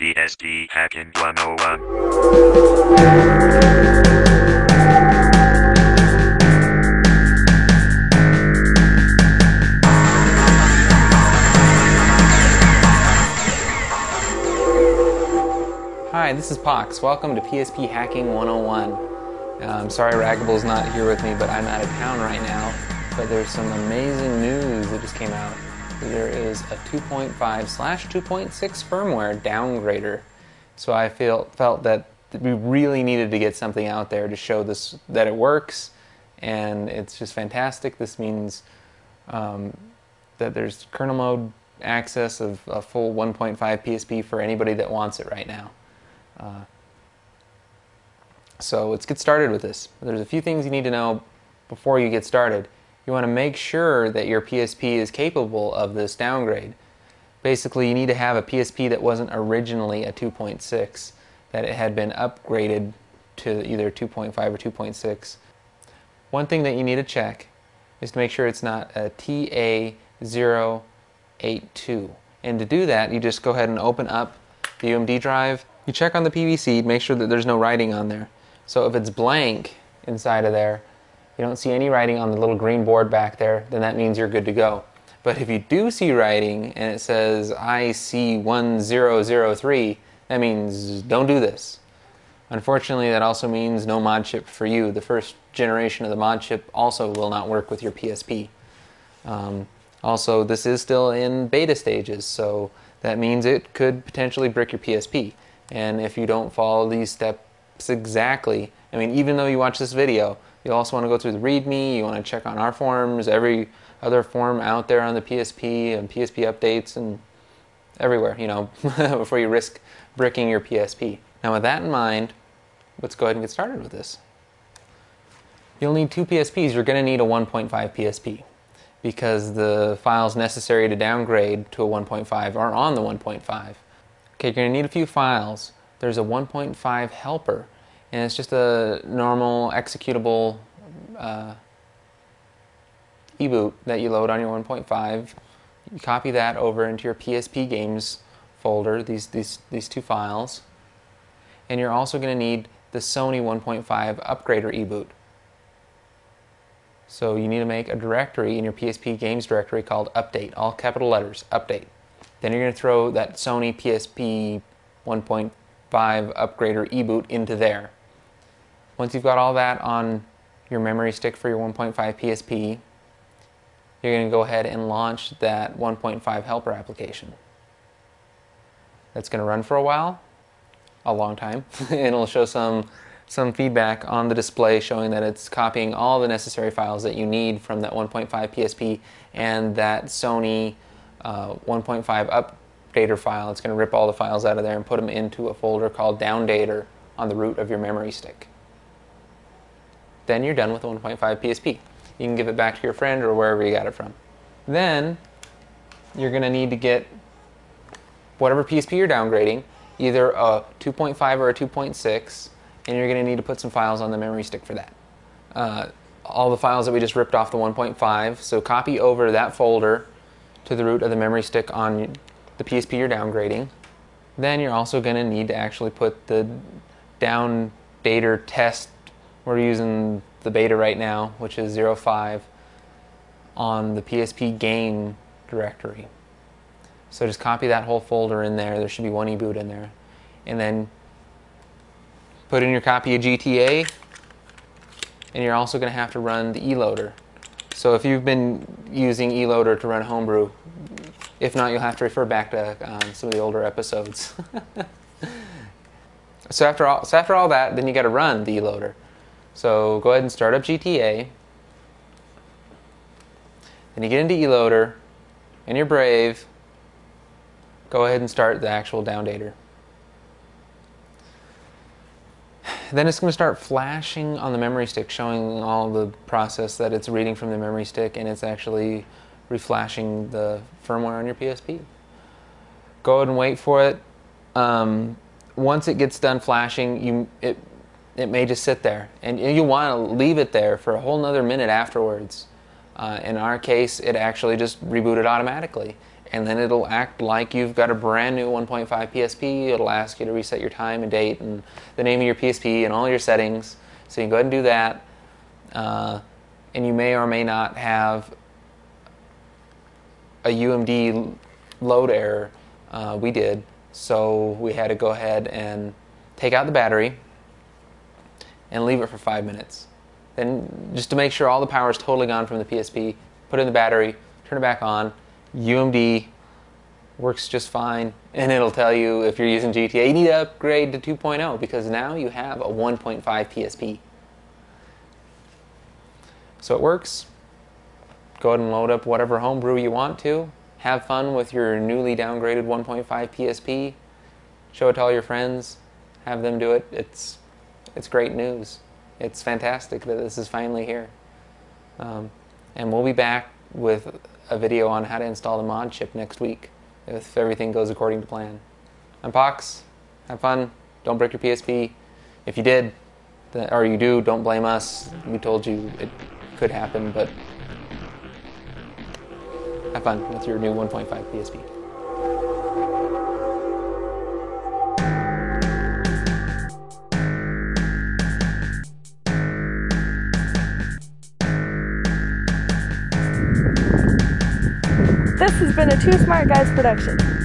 PSP Hacking 101. Hi, this is Pox. Welcome to PSP Hacking 101. Uh, I'm sorry Ragable's not here with me, but I'm out of town right now. But there's some amazing news that just came out. There is a 2.5 slash 2.6 firmware downgrader. So I feel, felt that we really needed to get something out there to show this that it works, and it's just fantastic. This means um, that there's kernel mode access of a full 1.5 PSP for anybody that wants it right now. Uh, so let's get started with this. There's a few things you need to know before you get started. You want to make sure that your PSP is capable of this downgrade. Basically, you need to have a PSP that wasn't originally a 2.6, that it had been upgraded to either 2.5 or 2.6. One thing that you need to check is to make sure it's not a TA082. And to do that, you just go ahead and open up the UMD drive. You check on the PVC, make sure that there's no writing on there. So if it's blank inside of there, you don't see any writing on the little green board back there, then that means you're good to go. But if you do see writing and it says IC1003, that means don't do this. Unfortunately, that also means no mod chip for you. The first generation of the mod chip also will not work with your PSP. Um, also, this is still in beta stages, so that means it could potentially brick your PSP. And if you don't follow these steps exactly, I mean, even though you watch this video, you also want to go through the README, you want to check on our forums, every other forum out there on the PSP and PSP updates and everywhere, you know, before you risk bricking your PSP. Now, with that in mind, let's go ahead and get started with this. You'll need two PSPs. You're going to need a 1.5 PSP because the files necessary to downgrade to a 1.5 are on the 1.5. Okay, you're going to need a few files. There's a 1.5 helper, and it's just a normal executable uh, eboot that you load on your 1.5. You copy that over into your PSP games folder, these, these, these two files. And you're also going to need the Sony 1.5 upgrader eboot. So you need to make a directory in your PSP games directory called update, all capital letters, update. Then you're going to throw that Sony PSP 1.5 upgrader eboot into there. Once you've got all that on your memory stick for your 1.5 PSP, you're going to go ahead and launch that 1.5 helper application. That's going to run for a while, a long time, and it'll show some some feedback on the display showing that it's copying all the necessary files that you need from that 1.5 PSP and that Sony uh, 1.5 updater file. It's going to rip all the files out of there and put them into a folder called downdater on the root of your memory stick. Then you're done with 1.5 PSP. You can give it back to your friend or wherever you got it from. Then you're going to need to get whatever PSP you're downgrading, either a 2.5 or a 2.6 and you're going to need to put some files on the memory stick for that. Uh, all the files that we just ripped off the 1.5, so copy over that folder to the root of the memory stick on the PSP you're downgrading. Then you're also going to need to actually put the down dater test, we're using the beta right now, which is 05, on the PSP game directory. So just copy that whole folder in there. There should be one eboot in there. And then put in your copy of GTA, and you're also going to have to run the eloader. So if you've been using eloader to run homebrew, if not, you'll have to refer back to um, some of the older episodes. so after all, so after all that, then you got to run the loader. So go ahead and start up GTA. Then you get into eloader, and you're brave. Go ahead and start the actual downdater. then it's going to start flashing on the memory stick, showing all the process that it's reading from the memory stick and it's actually reflashing the firmware on your PSP. Go ahead and wait for it. Um, once it gets done flashing, you it it may just sit there, and you want to leave it there for a whole another minute afterwards. Uh, in our case, it actually just rebooted automatically. and then it'll act like you've got a brand new 1.5 PSP. It'll ask you to reset your time and date and the name of your PSP and all your settings. So you can go ahead and do that. Uh, and you may or may not have a UMD load error. Uh, we did. So we had to go ahead and take out the battery and leave it for five minutes. Then, just to make sure all the power is totally gone from the PSP, put in the battery, turn it back on. UMD works just fine, and it'll tell you if you're using GTA, you need to upgrade to 2.0 because now you have a 1.5 PSP. So it works. Go ahead and load up whatever homebrew you want to. Have fun with your newly downgraded 1.5 PSP. Show it to all your friends. Have them do it. It's it's great news. It's fantastic that this is finally here. Um, and we'll be back with a video on how to install the mod chip next week if everything goes according to plan. I'm Pox. Have fun. Don't break your PSP. If you did, or you do, don't blame us. We told you it could happen, but have fun with your new 1.5 PSP. This has been a Too Smart Guys production.